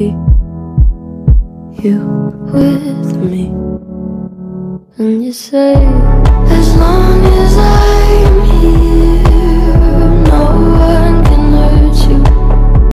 see you with me. And you say,